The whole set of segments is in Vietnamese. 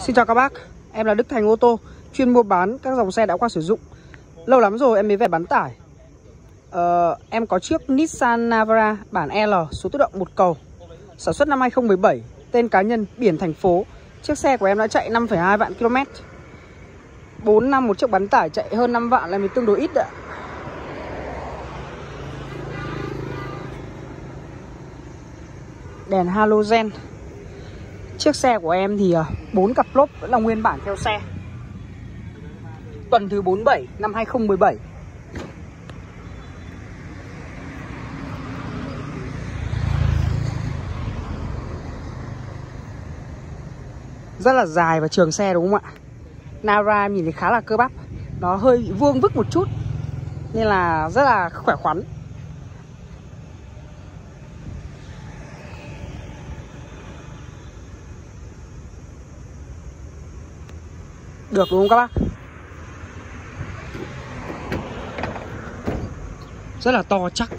Xin chào các bác, em là Đức Thành ô tô, chuyên mua bán các dòng xe đã qua sử dụng. Lâu lắm rồi em mới về bán tải. Ờ, em có chiếc Nissan Navara bản L số tự động một cầu, sản xuất năm 2017, tên cá nhân, biển thành phố. Chiếc xe của em đã chạy 5,2 vạn km. 4 năm một chiếc bán tải chạy hơn 5 vạn là mình tương đối ít ạ. Đèn halogen Chiếc xe của em thì ờ, bốn cặp lốp vẫn là nguyên bản theo xe. Tuần thứ 47 năm 2017 Rất là dài và trường xe, đúng không ạ? Nara nhìn thấy khá là cơ bắp. Nó hơi bị vuông vức một chút, Nên là rất là khỏe khoắn. Được đúng không các bác? Rất là to chắc.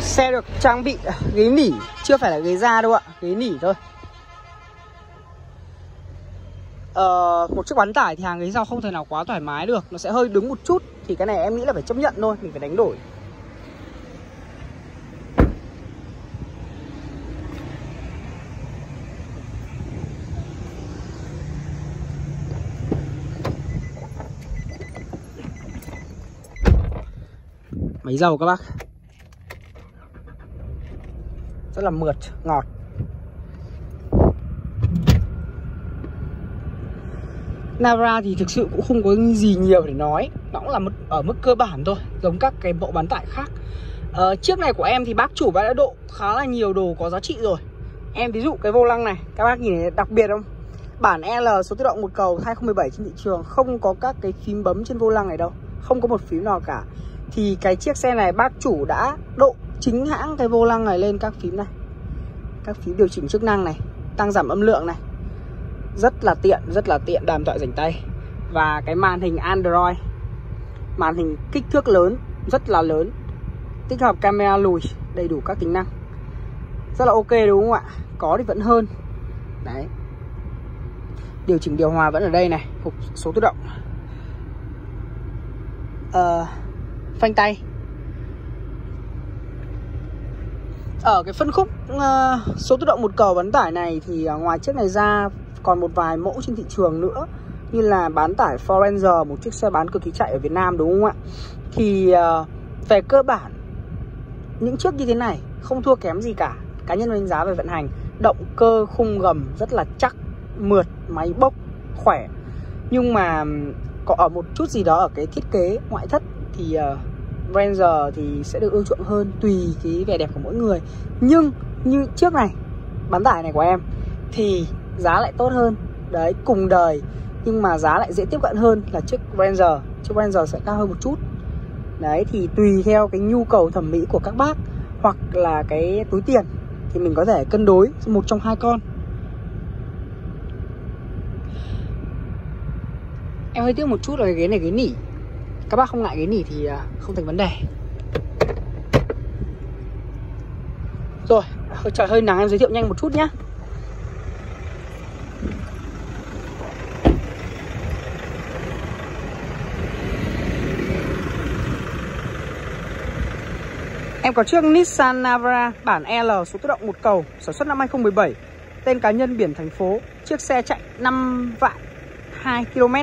Xe được trang bị à, ghế nỉ Chưa phải là ghế da đâu ạ Ghế nỉ thôi. Ờ, Một chiếc bán tải thì hàng ghế sau không thể nào quá thoải mái được Nó sẽ hơi đứng một chút Thì cái này em nghĩ là phải chấp nhận thôi Mình phải đánh đổi. Máy dầu các bác? Rất là mượt, ngọt. Navara thì thực sự cũng không có gì nhiều để nói. Nó cũng là một ở mức cơ bản thôi Giống các cái bộ bán tải khác. Ờ, Chiếc này của em thì bác chủ đã độ khá là nhiều đồ có giá trị rồi. Em ví dụ cái vô lăng này Các bác nhìn đặc biệt không? Bản L số tự động một cầu 2017 trên thị trường Không có các cái phím bấm trên vô lăng này đâu. Không có một phím nào cả thì cái chiếc xe này bác chủ đã độ chính hãng cái vô lăng này lên các phím này. Các phím điều chỉnh chức năng này tăng giảm âm lượng này. Rất là tiện rất là tiện đàm thoại rảnh tay. Và cái màn hình Android màn hình kích thước lớn rất là lớn. Tích hợp camera lùi đầy đủ các tính năng. Rất là ok đúng không ạ? Có thì vẫn hơn. Đấy. Điều chỉnh điều hòa vẫn ở đây này hộp số tự động. Uh, phanh tay. Ở cái phân khúc uh, số tự động một cầu bán tải này thì uh, ngoài chiếc này ra còn một vài mẫu trên thị trường nữa như là bán tải Foranger một chiếc xe bán cực kỳ chạy ở Việt Nam đúng không ạ? Thì uh, về cơ bản những chiếc như thế này không thua kém gì cả. Cá nhân đánh giá về vận hành động cơ khung gầm rất là chắc mượt máy bốc khỏe. Nhưng mà có ở một chút gì đó ở cái thiết kế ngoại thất thì uh, Ranger thì sẽ được ưa chuộng hơn tùy cái vẻ đẹp của mỗi người. Nhưng như trước này bán tải này của em thì giá lại tốt hơn. Đấy cùng đời. Nhưng mà giá lại dễ tiếp cận hơn là chiếc Ranger. Chiếc Ranger sẽ cao hơn một chút. Đấy thì tùy theo cái nhu cầu thẩm mỹ của các bác hoặc là cái túi tiền thì mình có thể cân đối một trong hai con. Em hơi tiếc một chút là cái ghế này ghế nỉ các bác không ngại ghế nỉ thì à, không thành vấn đề. Rồi trời hơi nắng em giới thiệu nhanh một chút nhé Em có chiếc Nissan Navara bản L số tự động một cầu sản xuất năm 2017 Tên cá nhân biển thành phố Chiếc xe chạy 5 vạn 2 km.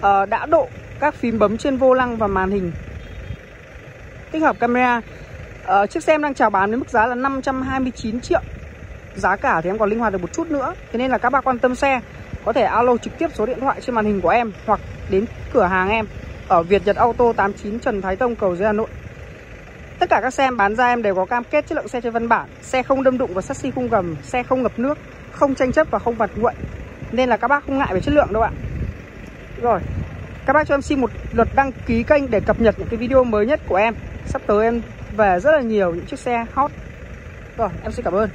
Ờ, Đã độ các phím bấm trên vô lăng và màn hình. Tích hợp camera. À, chiếc xe em đang chào bán với mức giá là 529 triệu. Giá cả thì em còn linh hoạt được một chút nữa. Thế nên là các bác quan tâm xe có thể alo trực tiếp số điện thoại trên màn hình của em hoặc đến cửa hàng em ở Việt Nhật Auto 89 Trần Thái Tông cầu giấy Hà Nội. Tất cả các xe em bán ra em đều có cam kết chất lượng xe trên văn bản. Xe không đâm đụng vào sắt khung gầm xe không ngập nước không tranh chấp và không vặt nguội. Nên là các bác không ngại về chất lượng đâu ạ. Rồi các bác cho em xin một lượt đăng ký kênh để cập nhật những cái video mới nhất của em. Sắp tới em về rất là nhiều những chiếc xe hot. Rồi, em xin cảm ơn.